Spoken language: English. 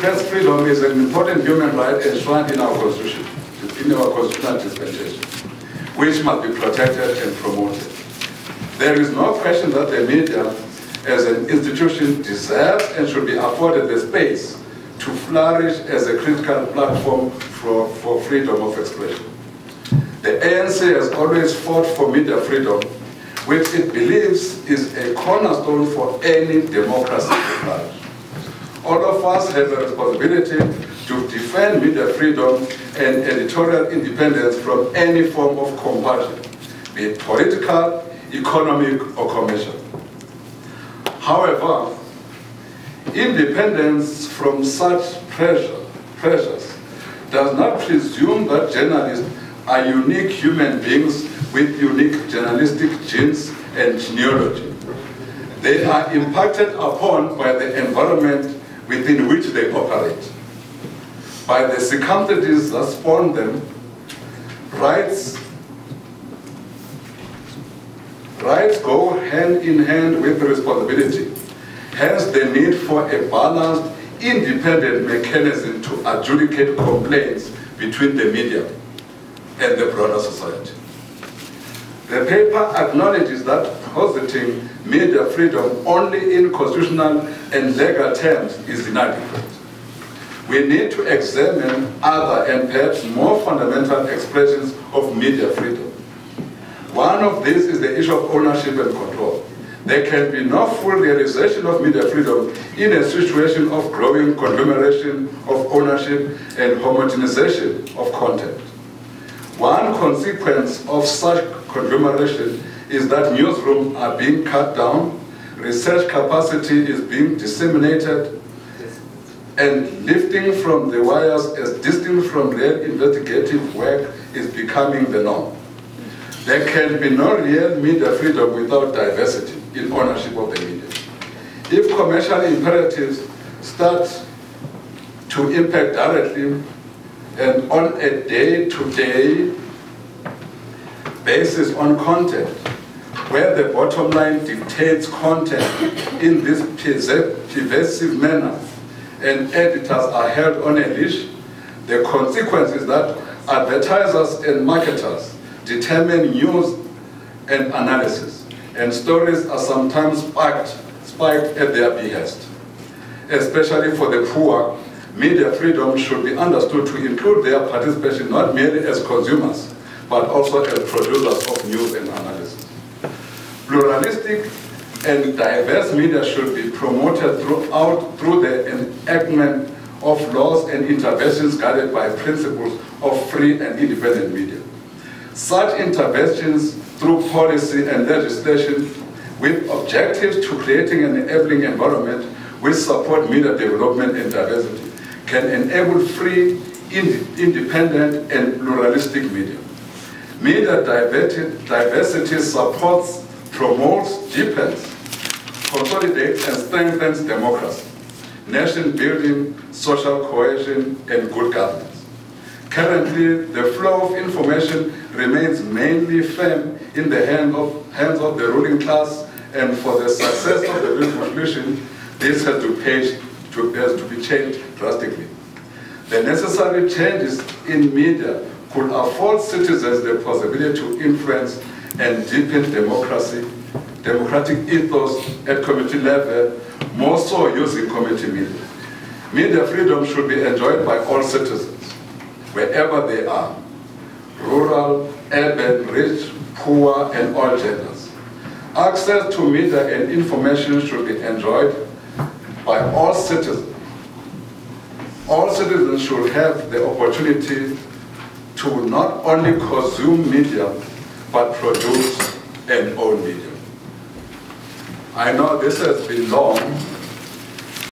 press freedom is an important human right enshrined in our constitution, in our constitutional dispensation, which must be protected and promoted. There is no question that the media as an institution deserves and should be afforded the space to flourish as a critical platform for, for freedom of expression. The ANC has always fought for media freedom, which it believes is a cornerstone for any democracy to flourish. All of us have a responsibility to defend media freedom and editorial independence from any form of compulsion, be it political, economic, or commercial. However, independence from such pressure, pressures does not presume that journalists are unique human beings with unique journalistic genes and genealogy. They are impacted upon by the environment within which they operate, by the circumstances that spawn them, rights Rights go hand in hand with responsibility. Hence the need for a balanced, independent mechanism to adjudicate complaints between the media and the broader society. The paper acknowledges that positing media freedom only in constitutional and legal terms is inadequate. We need to examine other and perhaps more fundamental expressions of media freedom. One of these is the issue of ownership and control. There can be no full realization of media freedom in a situation of growing conglomeration of ownership and homogenization of content. One consequence of such conglomeration is that newsrooms are being cut down, research capacity is being disseminated, and lifting from the wires as distinct from real investigative work is becoming the norm. There can be no real media freedom without diversity in ownership of the media. If commercial imperatives start to impact directly and on a day-to-day -day basis on content, where the bottom line dictates content in this pervasive manner, and editors are held on a leash, the consequence is that advertisers and marketers determine news and analysis, and stories are sometimes spiked, spiked at their behest. Especially for the poor, media freedom should be understood to include their participation not merely as consumers, but also as producers of news and analysis. Pluralistic and diverse media should be promoted throughout through the enactment of laws and interventions guided by principles of free and independent media. Such interventions through policy and legislation with objectives to creating an enabling environment which support media development and diversity can enable free, independent, and pluralistic media. Media diversity supports, promotes, deepens, consolidates, and strengthens democracy, nation building, social cohesion, and good governance. Currently, the flow of information remains mainly firm in the hand of, hands of the ruling class, and for the success of the revolution, this has to, page, to, has to be changed drastically. The necessary changes in media could afford citizens the possibility to influence and deepen democracy, democratic ethos at community level, more so using community media. Media freedom should be enjoyed by all citizens wherever they are, rural, urban, rich, poor, and all genders. Access to media and information should be enjoyed by all citizens. All citizens should have the opportunity to not only consume media, but produce and own media. I know this has been long,